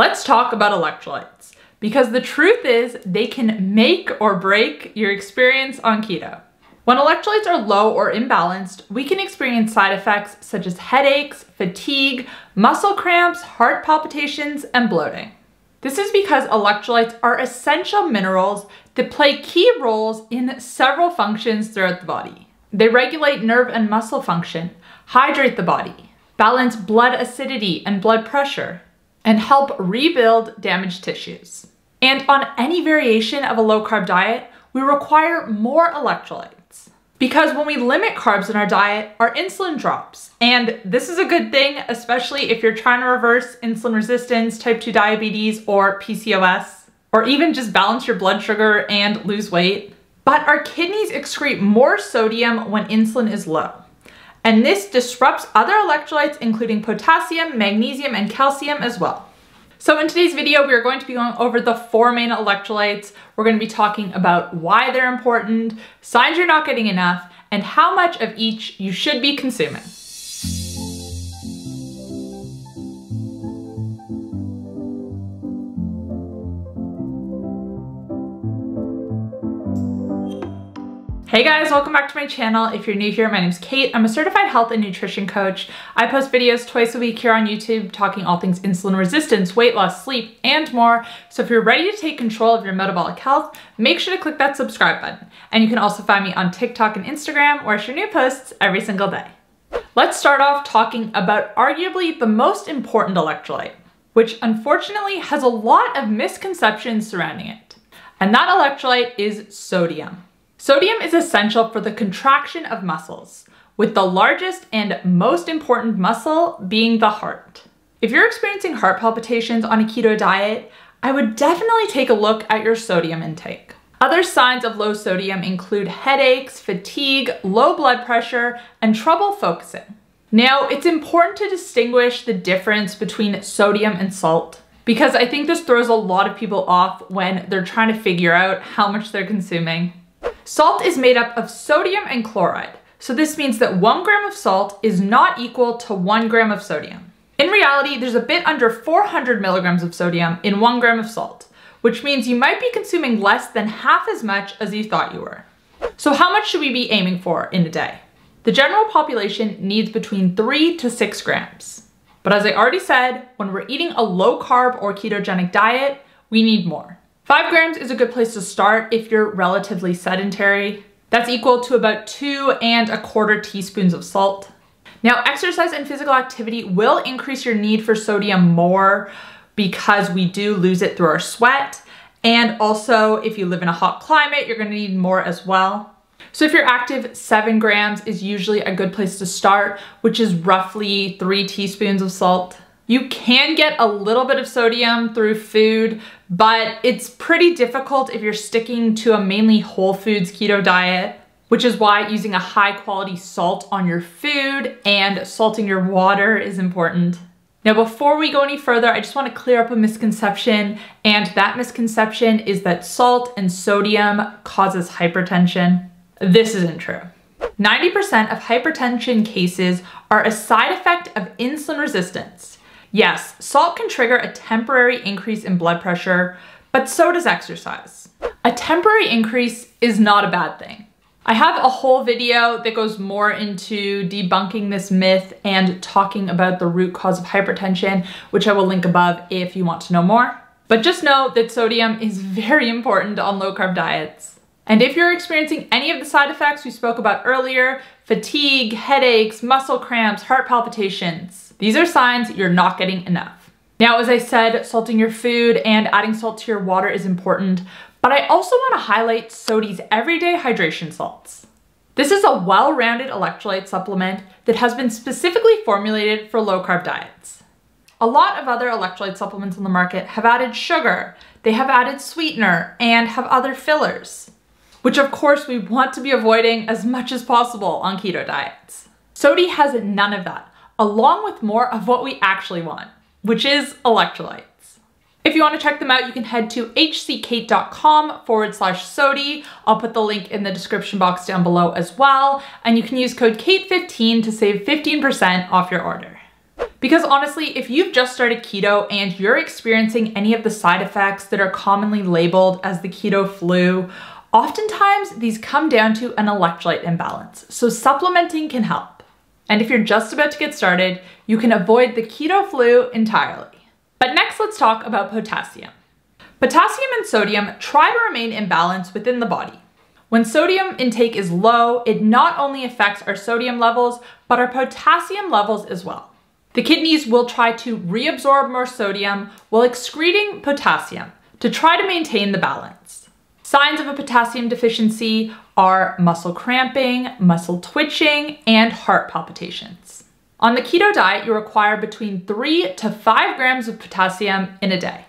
Let's talk about electrolytes because the truth is they can make or break your experience on keto. When electrolytes are low or imbalanced, we can experience side effects such as headaches, fatigue, muscle cramps, heart palpitations, and bloating. This is because electrolytes are essential minerals that play key roles in several functions throughout the body. They regulate nerve and muscle function, hydrate the body, balance blood acidity and blood pressure, and help rebuild damaged tissues. And on any variation of a low carb diet, we require more electrolytes. Because when we limit carbs in our diet, our insulin drops. And this is a good thing, especially if you're trying to reverse insulin resistance, type 2 diabetes, or PCOS, or even just balance your blood sugar and lose weight. But our kidneys excrete more sodium when insulin is low. And this disrupts other electrolytes, including potassium, magnesium, and calcium as well. So in today's video, we are going to be going over the four main electrolytes. We're going to be talking about why they're important, signs you're not getting enough, and how much of each you should be consuming. Hey guys, welcome back to my channel. If you're new here, my name's Kait. I'm a certified health and nutrition coach. I post videos twice a week here on YouTube talking all things insulin resistance, weight loss, sleep, and more. So if you're ready to take control of your metabolic health, make sure to click that subscribe button. And you can also find me on TikTok and Instagram where I share new posts every single day. Let's start off talking about arguably the most important electrolyte, which unfortunately has a lot of misconceptions surrounding it. And that electrolyte is sodium. Sodium is essential for the contraction of muscles, with the largest and most important muscle being the heart. If you're experiencing heart palpitations on a keto diet, I would definitely take a look at your sodium intake. Other signs of low sodium include headaches, fatigue, low blood pressure, and trouble focusing. Now, it's important to distinguish the difference between sodium and salt because I think this throws a lot of people off when they're trying to figure out how much they're consuming. Salt is made up of sodium and chloride. So this means that one gram of salt is not equal to one gram of sodium. In reality, there's a bit under 400 milligrams of sodium in one gram of salt, which means you might be consuming less than half as much as you thought you were. So how much should we be aiming for in a day? The general population needs between three to six grams. But as I already said, when we're eating a low carb or ketogenic diet, we need more. Five grams is a good place to start if you're relatively sedentary. That's equal to about two and a quarter teaspoons of salt. Now, exercise and physical activity will increase your need for sodium more because we do lose it through our sweat. And also, if you live in a hot climate, you're gonna need more as well. So if you're active, seven grams is usually a good place to start, which is roughly three teaspoons of salt. You can get a little bit of sodium through food, but it's pretty difficult if you're sticking to a mainly whole foods keto diet, which is why using a high quality salt on your food and salting your water is important. Now, before we go any further, I just wanna clear up a misconception, and that misconception is that salt and sodium causes hypertension. This isn't true. 90% of hypertension cases are a side effect of insulin resistance. Yes, salt can trigger a temporary increase in blood pressure, but so does exercise. A temporary increase is not a bad thing. I have a whole video that goes more into debunking this myth and talking about the root cause of hypertension, which I will link above if you want to know more. But just know that sodium is very important on low carb diets. And if you're experiencing any of the side effects we spoke about earlier, fatigue, headaches, muscle cramps, heart palpitations, these are signs you're not getting enough. Now, as I said, salting your food and adding salt to your water is important, but I also wanna highlight Sodii's Everyday Hydration Salts. This is a well-rounded electrolyte supplement that has been specifically formulated for low-carb diets. A lot of other electrolyte supplements on the market have added sugar, they have added sweetener, and have other fillers, which of course we want to be avoiding as much as possible on keto diets. Sodi has none of that along with more of what we actually want, which is electrolytes. If you want to check them out, you can head to hckait.com forward slash SODII. I'll put the link in the description box down below as well. And you can use code KAIT15 to save 15% off your order. Because honestly, if you've just started keto and you're experiencing any of the side effects that are commonly labeled as the keto flu, oftentimes these come down to an electrolyte imbalance. So supplementing can help. And if you're just about to get started, you can avoid the keto flu entirely. But next, let's talk about potassium. Potassium and sodium try to remain in balance within the body. When sodium intake is low, it not only affects our sodium levels, but our potassium levels as well. The kidneys will try to reabsorb more sodium while excreting potassium to try to maintain the balance. Signs of a potassium deficiency are muscle cramping, muscle twitching, and heart palpitations. On the keto diet, you require between 3 to 5 grams of potassium in a day.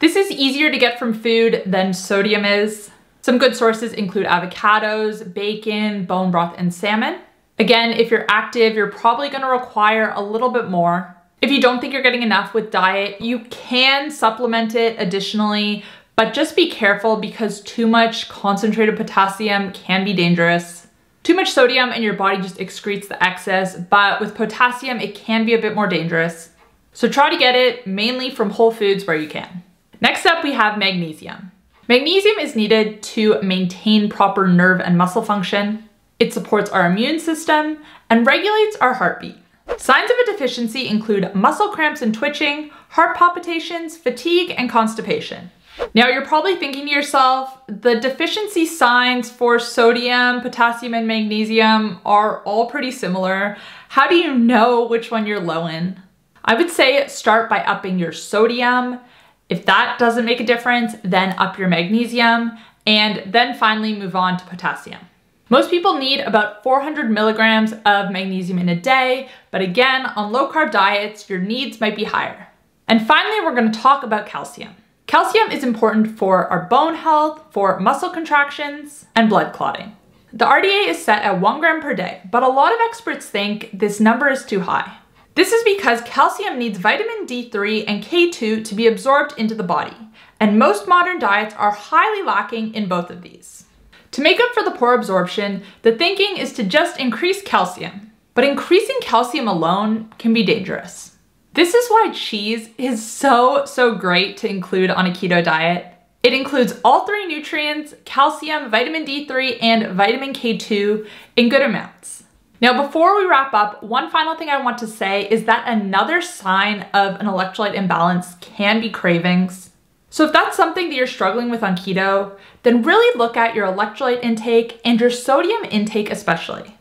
This is easier to get from food than sodium is. Some good sources include avocados, bacon, bone broth, and salmon. Again, if you're active, you're probably gonna require a little bit more. If you don't think you're getting enough with diet, you can supplement it additionally, but just be careful because too much concentrated potassium can be dangerous. Too much sodium and your body just excretes the excess, but with potassium, it can be a bit more dangerous. So try to get it mainly from whole foods where you can. Next up, we have magnesium. Magnesium is needed to maintain proper nerve and muscle function. It supports our immune system and regulates our heartbeat. Signs of a deficiency include muscle cramps and twitching, heart palpitations, fatigue, and constipation. Now you're probably thinking to yourself, the deficiency signs for sodium, potassium, and magnesium are all pretty similar. How do you know which one you're low in? I would say start by upping your sodium. If that doesn't make a difference, then up your magnesium, and then finally move on to potassium. Most people need about 400 milligrams of magnesium in a day, but again, on low carb diets, your needs might be higher. And finally, we're gonna talk about calcium. Calcium is important for our bone health, for muscle contractions, and blood clotting. The RDA is set at one gram per day, but a lot of experts think this number is too high. This is because calcium needs vitamin D3 and K2 to be absorbed into the body, and most modern diets are highly lacking in both of these. To make up for the poor absorption, the thinking is to just increase calcium. But increasing calcium alone can be dangerous. This is why cheese is so, so great to include on a keto diet. It includes all three nutrients, calcium, vitamin D3, and vitamin K2 in good amounts. Now, before we wrap up, one final thing I want to say is that another sign of an electrolyte imbalance can be cravings. So if that's something that you're struggling with on keto, then really look at your electrolyte intake and your sodium intake especially.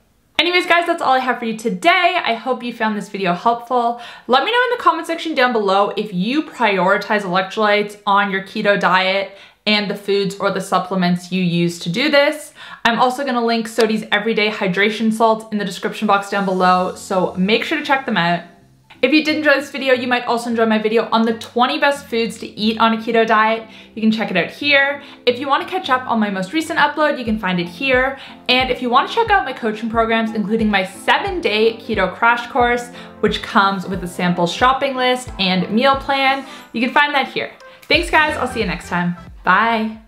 Anyways, guys, that's all I have for you today. I hope you found this video helpful. Let me know in the comment section down below if you prioritize electrolytes on your keto diet and the foods or the supplements you use to do this. I'm also gonna link Sodii's Everyday Hydration Salt in the description box down below, so make sure to check them out. If you did enjoy this video, you might also enjoy my video on the 20 best foods to eat on a keto diet. You can check it out here. If you wanna catch up on my most recent upload, you can find it here. And if you wanna check out my coaching programs, including my seven day keto crash course, which comes with a sample shopping list and meal plan, you can find that here. Thanks guys, I'll see you next time. Bye.